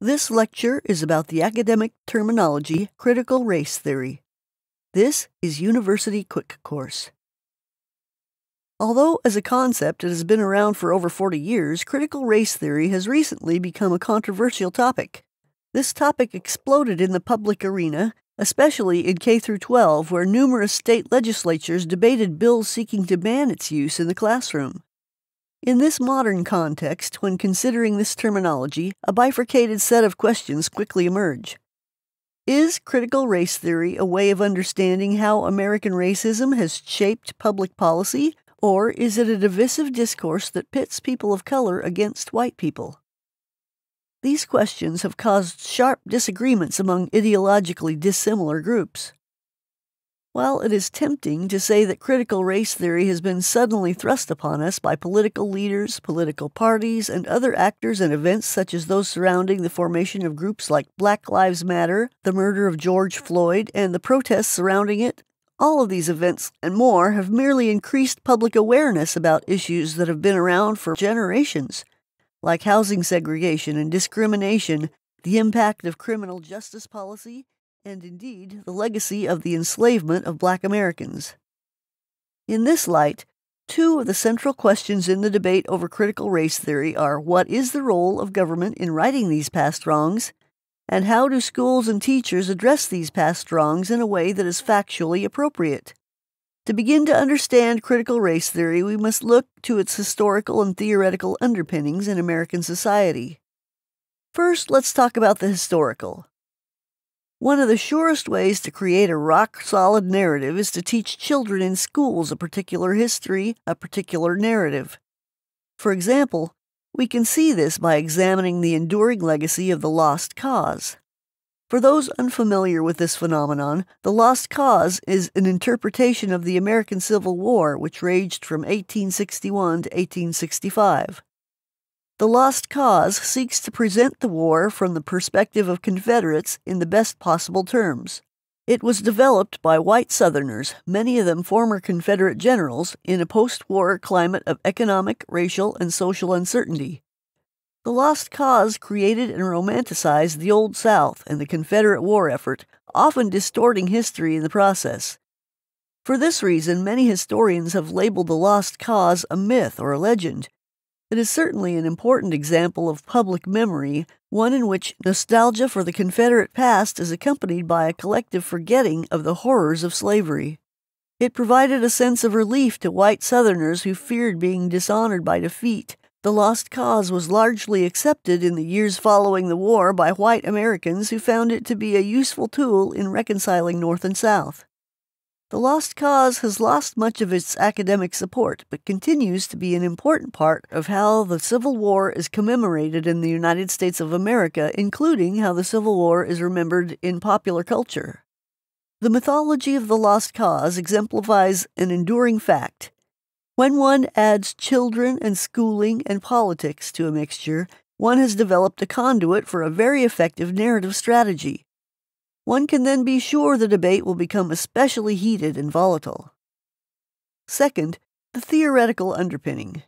This lecture is about the academic terminology critical race theory. This is University Quick Course. Although, as a concept, it has been around for over 40 years, critical race theory has recently become a controversial topic. This topic exploded in the public arena, especially in K 12, where numerous state legislatures debated bills seeking to ban its use in the classroom. In this modern context, when considering this terminology, a bifurcated set of questions quickly emerge. Is critical race theory a way of understanding how American racism has shaped public policy, or is it a divisive discourse that pits people of color against white people? These questions have caused sharp disagreements among ideologically dissimilar groups. While it is tempting to say that critical race theory has been suddenly thrust upon us by political leaders, political parties, and other actors and events such as those surrounding the formation of groups like Black Lives Matter, the murder of George Floyd, and the protests surrounding it, all of these events and more have merely increased public awareness about issues that have been around for generations, like housing segregation and discrimination, the impact of criminal justice policy, and indeed the legacy of the enslavement of black Americans. In this light, two of the central questions in the debate over critical race theory are what is the role of government in righting these past wrongs, and how do schools and teachers address these past wrongs in a way that is factually appropriate? To begin to understand critical race theory, we must look to its historical and theoretical underpinnings in American society. First, let's talk about the historical. One of the surest ways to create a rock solid narrative is to teach children in schools a particular history, a particular narrative. For example, we can see this by examining the enduring legacy of the Lost Cause. For those unfamiliar with this phenomenon, the Lost Cause is an interpretation of the American Civil War, which raged from 1861 to 1865. The Lost Cause seeks to present the war from the perspective of Confederates in the best possible terms. It was developed by white Southerners, many of them former Confederate generals, in a post war climate of economic, racial, and social uncertainty. The Lost Cause created and romanticized the Old South and the Confederate war effort, often distorting history in the process. For this reason, many historians have labeled the Lost Cause a myth or a legend, it is certainly an important example of public memory, one in which nostalgia for the Confederate past is accompanied by a collective forgetting of the horrors of slavery. It provided a sense of relief to white Southerners who feared being dishonored by defeat. The lost cause was largely accepted in the years following the war by white Americans who found it to be a useful tool in reconciling North and South. The Lost Cause has lost much of its academic support, but continues to be an important part of how the Civil War is commemorated in the United States of America, including how the Civil War is remembered in popular culture. The mythology of the Lost Cause exemplifies an enduring fact. When one adds children and schooling and politics to a mixture, one has developed a conduit for a very effective narrative strategy. One can then be sure the debate will become especially heated and volatile. Second, the theoretical underpinning.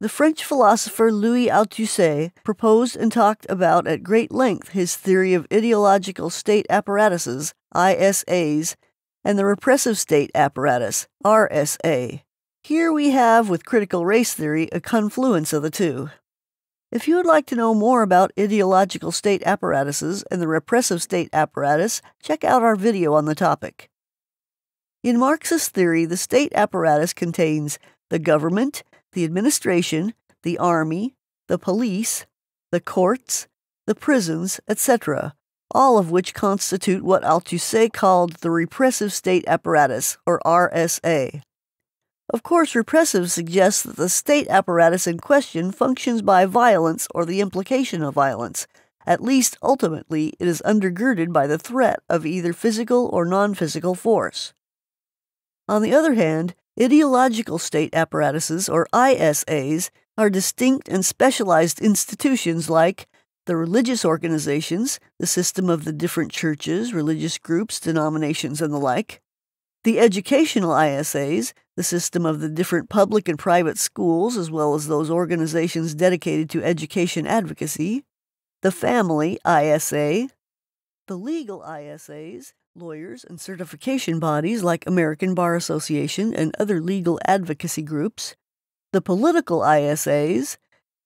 The French philosopher Louis Althusser proposed and talked about at great length his theory of ideological state apparatuses, ISAs, and the repressive state apparatus, RSA. Here we have, with critical race theory, a confluence of the two. If you would like to know more about ideological state apparatuses and the repressive state apparatus, check out our video on the topic. In Marxist theory, the state apparatus contains the government, the administration, the army, the police, the courts, the prisons, etc., all of which constitute what Althusser called the repressive state apparatus, or RSA. Of course, repressive suggests that the state apparatus in question functions by violence or the implication of violence. At least, ultimately, it is undergirded by the threat of either physical or non physical force. On the other hand, ideological state apparatuses, or ISAs, are distinct and specialized institutions like the religious organizations, the system of the different churches, religious groups, denominations, and the like, the educational ISAs, the system of the different public and private schools, as well as those organizations dedicated to education advocacy, the Family ISA, the Legal ISAs, lawyers and certification bodies like American Bar Association and other legal advocacy groups, the Political ISAs,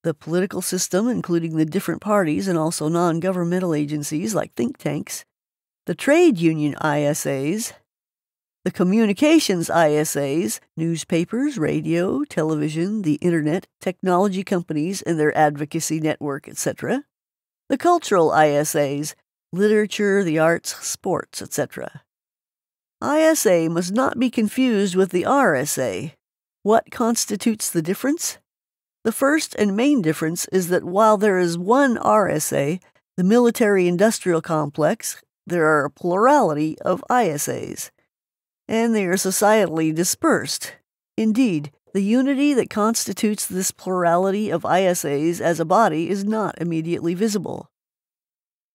the political system, including the different parties and also non governmental agencies like think tanks, the trade union ISAs, the communications ISAs, newspapers, radio, television, the internet, technology companies and their advocacy network, etc., the cultural ISAs, literature, the arts, sports, etc. ISA must not be confused with the RSA. What constitutes the difference? The first and main difference is that while there is one RSA, the military industrial complex, there are a plurality of ISAs, and they are societally dispersed. Indeed, the unity that constitutes this plurality of ISAs as a body is not immediately visible.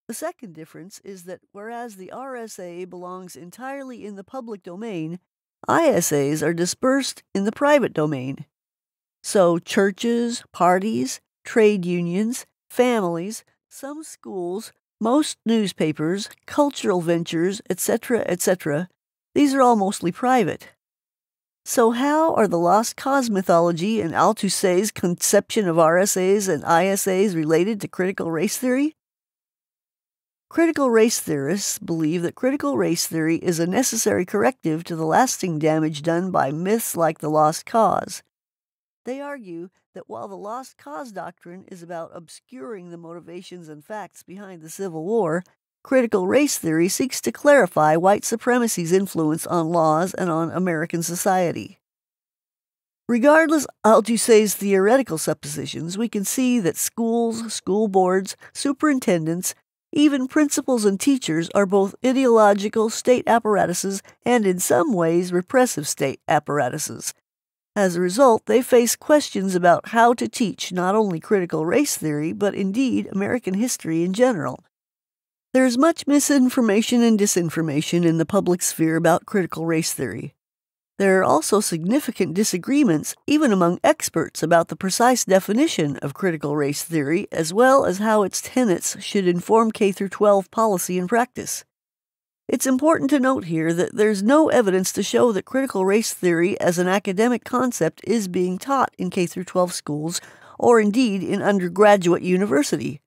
The second difference is that whereas the RSA belongs entirely in the public domain, ISAs are dispersed in the private domain. So, churches, parties, trade unions, families, some schools, most newspapers, cultural ventures, etc., etc., these are all mostly private. So, how are the Lost Cause mythology and Althusser's conception of RSAs and ISAs related to critical race theory? Critical race theorists believe that critical race theory is a necessary corrective to the lasting damage done by myths like the Lost Cause. They argue that while the lost cause doctrine is about obscuring the motivations and facts behind the Civil War, critical race theory seeks to clarify white supremacy's influence on laws and on American society. Regardless of Althusser's theoretical suppositions, we can see that schools, school boards, superintendents, even principals and teachers are both ideological state apparatuses and in some ways repressive state apparatuses as a result, they face questions about how to teach not only critical race theory, but indeed American history in general. There is much misinformation and disinformation in the public sphere about critical race theory. There are also significant disagreements, even among experts, about the precise definition of critical race theory, as well as how its tenets should inform K 12 policy and practice. It's important to note here that there's no evidence to show that critical race theory as an academic concept is being taught in K 12 schools or indeed in undergraduate university.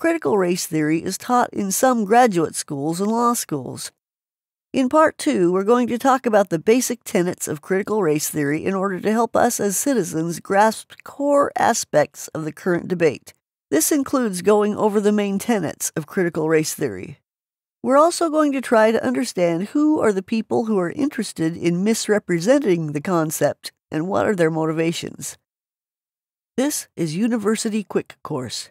Critical race theory is taught in some graduate schools and law schools. In part two, we're going to talk about the basic tenets of critical race theory in order to help us as citizens grasp core aspects of the current debate. This includes going over the main tenets of critical race theory. We're also going to try to understand who are the people who are interested in misrepresenting the concept and what are their motivations. This is University Quick Course.